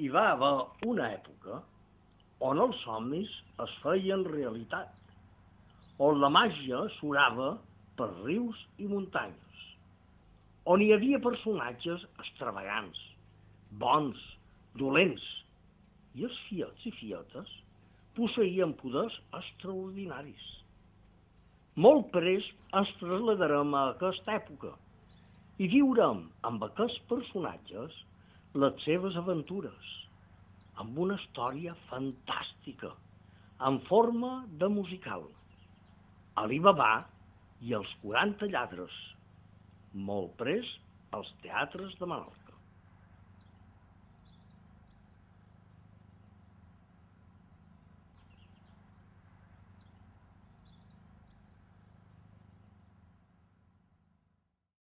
hi va haver una època on els somnis es feien realitat, on la màgia surava per rius i muntanyes, on hi havia personatges extravagants, bons, dolents, i els fiots i fiotes posseïen poders extraordinaris. Molt prest ens trasladarem a aquesta època i viurem amb aquests personatges les seves aventures, amb una història fantàstica, en forma de musical. Alibaba i els 40 lladres, molt prest als teatres de Menorca.